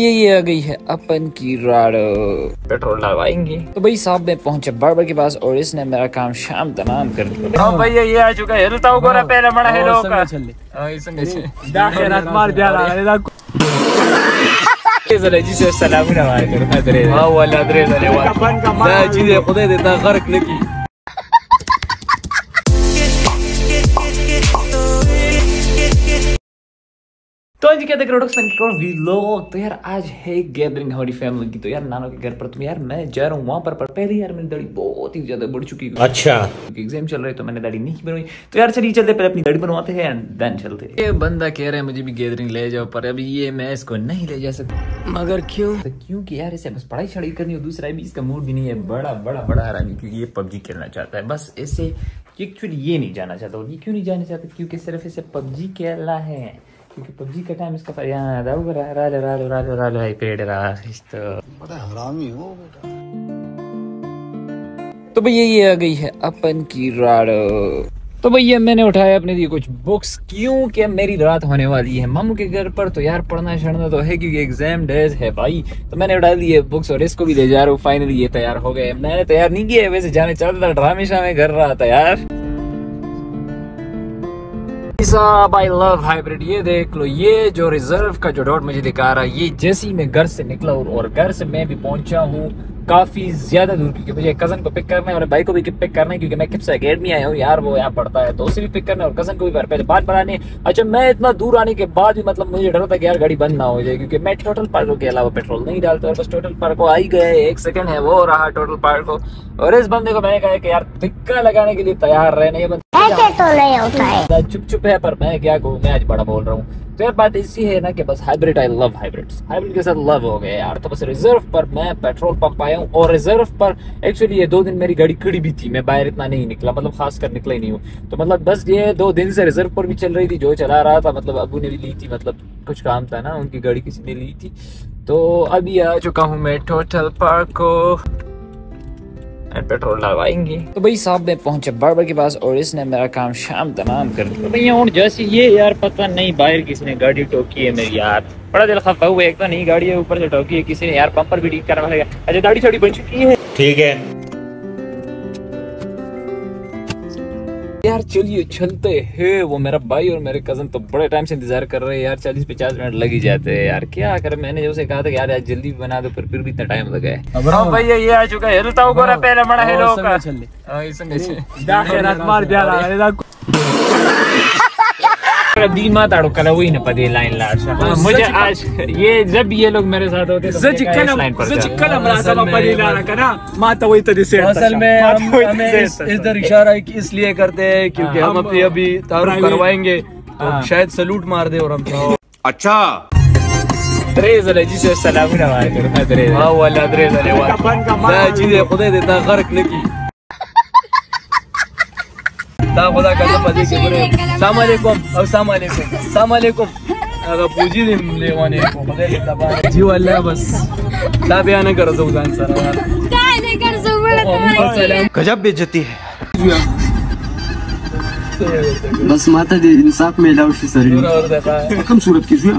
ये ये आ गई है अपन की राडो। पेट्रोल डालवाएँगे। तो भाई साहब मैं पहुँचे बार्बर के पास और इसने मेरा काम शाम तमाम कर दिया। हाँ तो भैया ये आ चुका है। रुताओ गोरा पहले मड़ा है का हाँ, मार दिया अच्छा। एग्ज़ाम चल रहे तो मैंने दाढ़ी नहीं बनवाई। तो यार चलिए चलते पहले अपनी दाढ़ी बनवाते हैं एंड देन चलते। हैं। ये बंदा कह रहा है मुझे भी गैदरिंग ले जाओ पर अभी ये मैं इसको नहीं ले जा सकता। मगर क्यों? तो क्योंकि यार इसे बस पढ़ाई छड़ाई करनी हो दूसरा भी इसका मूड भी नहीं है। बड़ा बड़ा बड़ा हरामी क्योंकि ये पबजी खेलना चाहता है। बस इसे एक्चुअली ये नहीं जाना चाहता और ये क्यों नहीं जाना चाहता? क्योंकि सिर्फ़ इसे पबजी खेलना है। क्योंकि पबजी का टाइम इसका यहाँ रालो रालो रालो रालो रालो है पेड़ रहा तो। बड़ा हरामी हो बेटा। तो भैया ये आ गई है अपन की राडो। तो भैया मैंने उठाया अपने लिए कुछ बुक्स क्यों कि मेरी रात होने वाली है। मामू के घर पर तो यार पढ़ना छड़ना तो है क्योंकि एग्ज़ाम डेज़ है भाई। तो मैंने उठा ली है बुक्स और इसको भी ले जा रहा हूँ। फाइनली ये तैयार हो गए। मैंने तैयार नहीं किया है, वैसे जाने चाहता था ड्रामे शामे कर रहा था यार। साहब आई लव हाइब्रिड ये देख लो, ये जो रिज़र्व का जो डॉट मुझे दिखा रहा है, ये जैसे ही मैं घर से निकला हूँ और घर से मैं भी पहुँचा हूँ काफ़ी ज़्यादा दूर क्योंकि मुझे कज़न को पिक करना है और भाई को भी पिक करना है क्योंकि मैं किप से अकेडमी आया हूँ। यार वो यहाँ पढ़ता है तो उसे भी पिक करना है और कज़न को भी पहले बात बनानी अच्छा मैं इतना दूर आने के बाद भी मतलब मुझे डर था कि यार गाड़ी बंद ना हो जाए क्योंकि मैं टोटल पार्क के अलावा पेट्रोल नहीं डालता और बस टोटल पार्क आई गए। एक सेकंड है वो रहा टोटल पार्को और इस बंदे को मैंने कहा कि यार धिक्का लगाने के लिए तैयार रहने ये बंदा तो नहीं होता है। चुप चुप है पर मैं क्या कहूँ मैं आज बड़ा बोल रहा हूँ। तो यार बात इसी है ना कि बस hybrid I love hybrid hybrid के साथ लव हो गया यार तो बस रिज़र्व पर मैं पेट्रोल पंप आया हूँ और रिज़र्व पर एक्चुअली ये दो दिन मेरी गाड़ी खड़ी भी थी, मैं बाहर इतना नहीं निकला मतलब खास कर निकला ही नहीं हूँ। तो मतलब बस ये दो दिन से रिज़र्व पर भी चल रही थी, जो चला रहा था मतलब अबू ने भी ली थी मतलब कुछ काम था ना, उनकी गाड़ी किसी ने ली थी। तो अभी आ चुका हूँ मैं टोटल पार्क को। पेट्रोल डालवाएँगे। तो भाई साहब मैं पहुँचे बार्बर के पास और इसने मेरा काम शाम तमाम कर दिया। तो भैया हूँ जैसे ये यार पता नहीं बाहर किसने गाड़ी टोकी है मेरी यार। बड़ा दिल खफा हुआ एक तो नहीं गाड़ी है ऊपर से टोकी है किसी ने यार पंपर भी ठीक करवा अच्छा गाड़ी छोड़ी बन चुकी है। ठीक है। यार चलिए चलते हैं। वो मेरा भाई और मेरे कज़न तो बड़े टाइम से इंतज़ार कर रहे हैं। यार चालीस पचास मिनट लग ही जाते हैं। यार क्या कर? मैंने जो उसे कहा था कि यार आज जल्दी बना दो पर फिर भी इतना टाइम लगा है। हाँ भैया ये आ चुका है। हिलता पहले बड़ा है लोग का। हाँ, कला वही ना पदे लाइन लाट मुझे आज ये जब ये लोग मेरे साथ होते तो मुझे क्या इस लाइन पर जाना? असल में हम हमें इस इधर इशारा इसलिए करते हैं क्योंकि हम अपनी अभी तारुफ करवाएँगे तो शायद सलूट मार दे और हम अच्छा। दरेज अले जी से सलाम ना भाई करो दरेज हाँ वाला दरेज अले वाला। चीज़ें खुदा देता गर्क नकी ता खुदा का पति के बुरे सलाम अलैकुम। अस्सलाम अलैकुम। सलाम अलैकुम। अगर पूजी दे लेवाने को खुदा बा जी वाला बस। ता बयान कर दो जान सर काय नाही कर सोबत सलाम। गजब बेइज्जती है। बस माता दे इंसाफ में लाउशी सर। कम सूरत की जुआ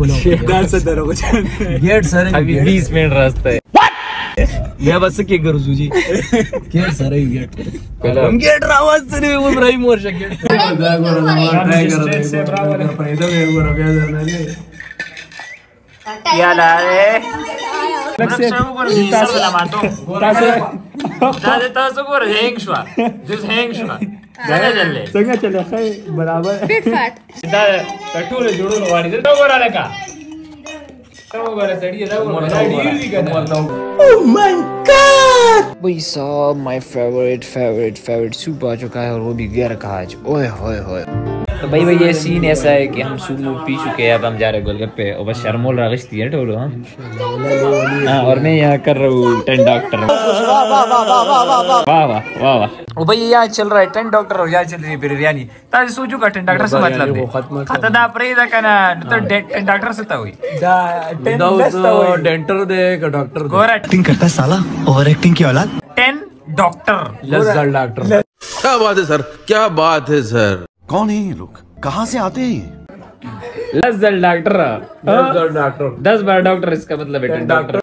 का गेट सर अभी बीस मिनट रास्ता है। मैं बस के करू जी गेट सर गेट। गेट आवाज़ से नहीं इब्राहिम वर्ष गेट। क्या ला रहे संग चले काय बराबर। फिटफाट कठोर जोडून वाणी तर बरोबर आला का। भाई साहब my favourite favourite favourite soup आ चुका है और वो भी गैर रखा आज ओए होए होए। तो भाई भाई ये सीन ऐसा है कि हम वूप पी चुके हैं अब हम जा रहे हैं गोलगप्पे। और बस शर्मोल रागश्ती है टोलो हाँ? हाँ, और मैं यहाँ कर रहा हूँ टेन डॉक्टर वाह वाह वाह वाह भाई यहाँ चल रहा है टेन डॉक्टर और यहाँ चल रही है बिरयानी। ताजी सोचू का टेन डॉक्टर से मतलब है? खाता दा प्रेदा kana तो टेन डॉक्टर से हुई। टेन डेंटर दे का डॉक्टर गोरा एक्टिंग करता है साला ओवर एक्टिंग की औलाद? टेन डॉक्टर लज्जल डॉक्टर क्या बात है सर? क्या बात है सर? कौन है ये लोग? कहाँ से आते हैं ये? दस डॉक्टर। डॉक्टर। दस बार डॉक्टर इसका मतलब है डॉक्टर।